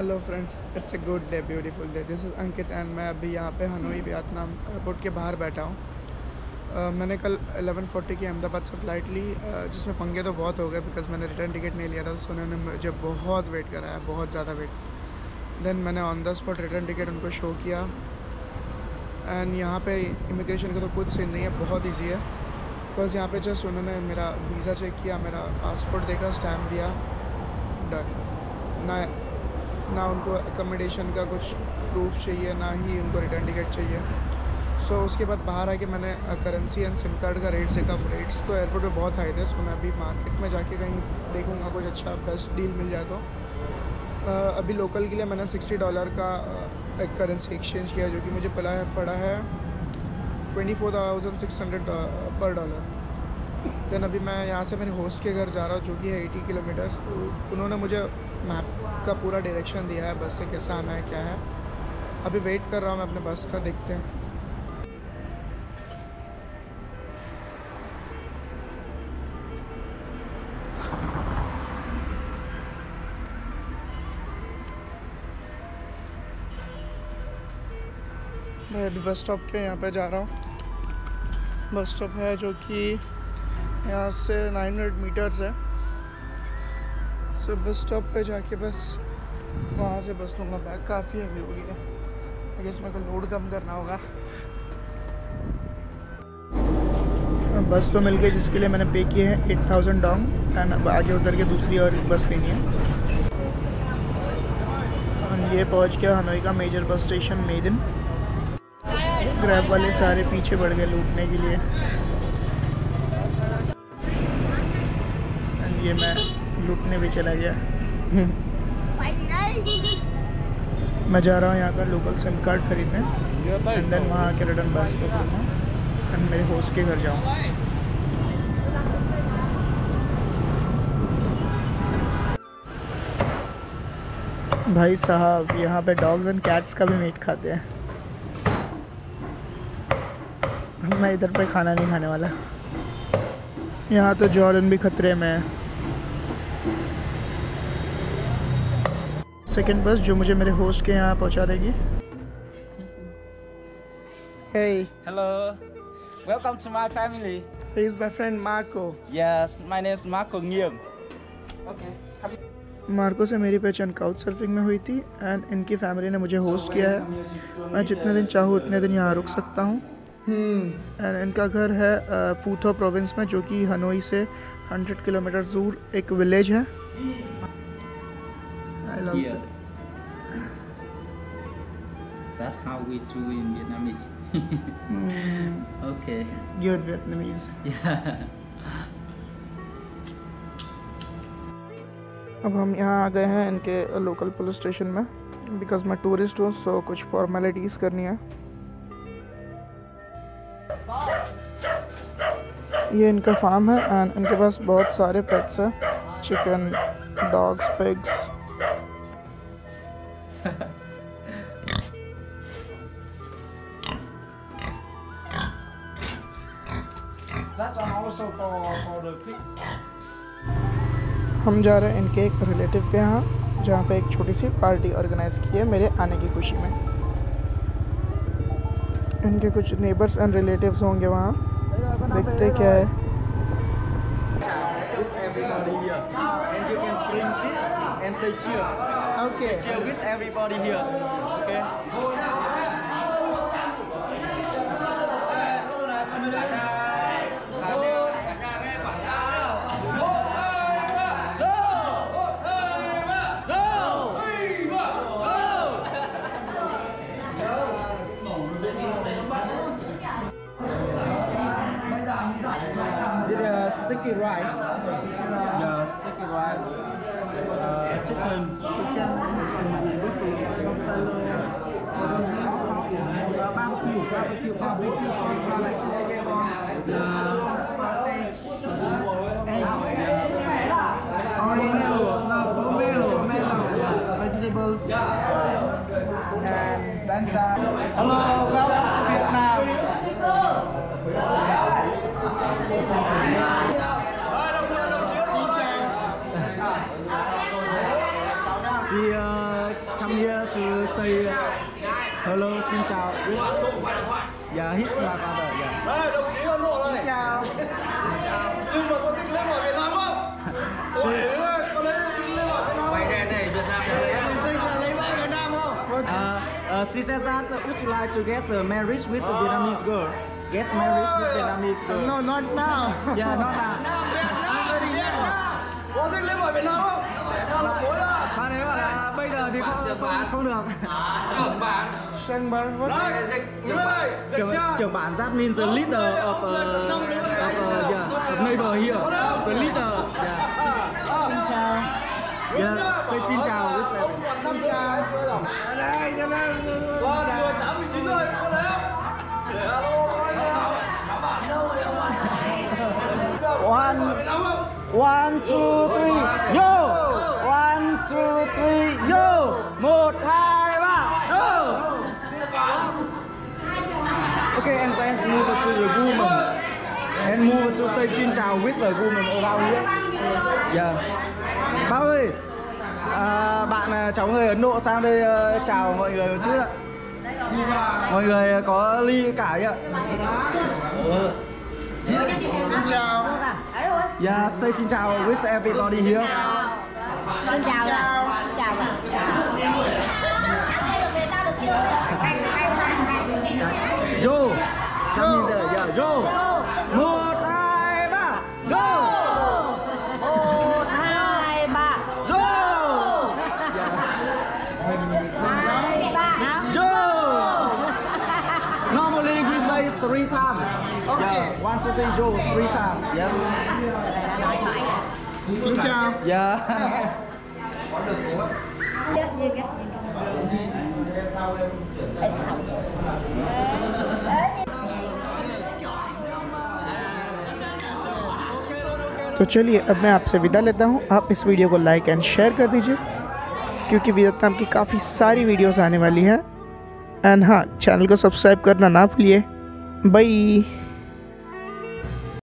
Hello friends it's a good day beautiful day this is Ankit and मैं अभी यहाँ पे हनोई वियतनाम एयरपोर्ट के बाहर बैठा हूँ। Uh, मैंने कल 11:40 की अहमदाबाद से फ़्लाइट ली uh, जिसमें पंगे तो बहुत हो गए बिकॉज़ मैंने रिटर्न टिकट नहीं लिया था तो उन्होंने मुझे बहुत वेट कराया बहुत ज़्यादा वेट देन मैंने on the spot return ticket उनको शो किया। एंड यहाँ पे इमिग्रेशन का तो कुछ सीन नहीं है बहुत ईजी है। बिकॉज़ यहाँ पे जस्ट उन्होंने मेरा वीज़ा चेक किया मेरा पासपोर्ट देखा स्टैम्प दिया डन ना ना उनको एकोमोडेशन का कुछ प्रूफ चाहिए ना ही उनको रिटर्न टिकट चाहिए। सो so, उसके बाद बाहर आके मैंने करेंसी एंड सिम कार्ड का रेट देखा। रेट्स तो एयरपोर्ट पे बहुत हाई थे सो मैं अभी मार्केट में जाके कहीं देखूँगा कुछ अच्छा बेस्ट डील मिल जाए तो। अभी लोकल के लिए मैंने सिक्सटी डॉलर का एक करेंसी एक्सचेंज किया जो कि मुझे है पड़ा है twenty four thousand six hundred पर डॉलर देन अभी मैं यहाँ से मेरे होस्ट के घर जा रहा हूँ, जो कि है एटी किलोमीटर्स तो उन्होंने मुझे मैप का पूरा डायरेक्शन दिया है, बस से कैसा आना है, क्या है। अभी वेट कर रहा हूँ मैं अपने बस का, देखते हैं। मैं अभी बस स्टॉप के यहाँ पे जा रहा हूँ। बस स्टॉप है जो कि यहाँ से 900 मीटर्स है। सो बस स्टॉप पे जाके बस वहाँ से बस लूँगा। बैग काफ़ी हैवी हो गई है गेस मेरे को लोड कम करना होगा। बस तो मिल गई जिसके लिए मैंने पे किए हैं एट थाउज़ेंड डाउन एंड आगे उतर के दूसरी और बस लेनी है। और ये पहुँच गया हनोई का मेजर बस स्टेशन मेदिन। ग्रैब वाले सारे पीछे बढ़ गए लूटने के लिए। ये मैं लूटने भी चला गया। मैं जा रहा हूँ यहाँ का लोकल सिम कार्ड खरीदने। एंड देन वहाँ आके रिटर्न बस पकड़ूँगा। एंड मेरे होस्ट के घर जाऊँगा। भाई साहब, यहाँ पे डॉग्स एंड कैट्स का भी मीट खाते हैं। मैं इधर पे खाना नहीं खाने वाला। यहाँ तो जॉर्डन भी खतरे में है। सेकेंड बस जो मुझे मेरे होस्ट के यहाँ पहुँचा देगी Hey. Hello. Welcome to my family. He my friend Marco. Yes, my name is Marco Nghiêm. Okay. Marco से मेरी पहचान काउच सर्फिंग में हुई थी एंड इनकी फैमिली ने मुझे होस्ट किया है मैं जितने दिन चाहूँ उतने दिन यहाँ रुक सकता हूँ एंड इनका घर है फूथो प्रोविंस में जो कि हनोई से 100 किलोमीटर दूर एक विलेज है I love Yeah. it. That's how we do in Vietnamese. Mm, okay. good Vietnamese. Yeah. अब हम यहाँ आ गए हैं इनके लोकल पुलिस स्टेशन में बिकॉज़ मैं टूरिस्ट हूँ सो कुछ फॉर्मेलिटीज़ करनी है ये इनका फार्म है एंड इनके पास बहुत सारे पेट्स हैं चिकन डॉग्स पिग्स हम जा रहे हैं इनके एक रिलेटिव के यहाँ जहाँ पे एक छोटी सी पार्टी ऑर्गेनाइज की है मेरे आने की खुशी में। इनके कुछ नेबर्स एंड रिलेटिव्स होंगे वहाँ। देखते क्या है। and say cheer. Okay. Say cheer with everybody here. Okay. Sticky rice Yeah, sticky rice. Uh, chicken. barbecue barbecue barbecue sausage eggs orange pomelo vegetables and banta Hello, welcome to Vietnam. See ya. come here to say uh, hello, xin chào. With, yeah, he's my brother. Yeah. Đây, đồng chí Ấn Độ đây. Chào. Nhưng mà có thích lễ hội Việt Nam không? Ủa, có lấy lễ hội Việt Nam không? Uh, uh, she says that uh, would you like to get uh, married with a Vietnamese girl? Get married with Vietnamese girl. No, not now. Yeah, not now. Có thích lễ hội Việt Nam không? Để tao làm mối bảo là bây giờ thì không, không, không được. Bắn what? Đây, đứng đây, dịch trưởng, trưởng bản that means the leader of, uh, of, uh, yeah, of neighbor here. The leader. Yeah. Yeah. Say xin chào với Ông còn năm chào. Đây, cho nên... Vâng, vừa 89 rồi, có lấy không? Để alo, nói nào. One, one, two, three, yo! One, two, three, yo! Một, hai, ba, go! Okay, and then move to the woman. And move to say xin chào with the woman around here. Yeah. Ba ơi, à, bạn à, cháu người Ấn Độ sang đây à, chào mọi người một chút ạ. Mọi người có ly cả ạ. Xin chào. Yeah, say xin chào with everybody here. Xin chào ạ. Xin chào Three, times. Yes. Xin chào. Yeah. तो चलिए अब मैं आपसे विदा लेता हूँ आप इस वीडियो को लाइक एंड शेयर कर दीजिए क्योंकि वियतनाम की काफ़ी सारी वीडियोस आने वाली हैं एंड हाँ चैनल को सब्सक्राइब करना ना भूलिए बाय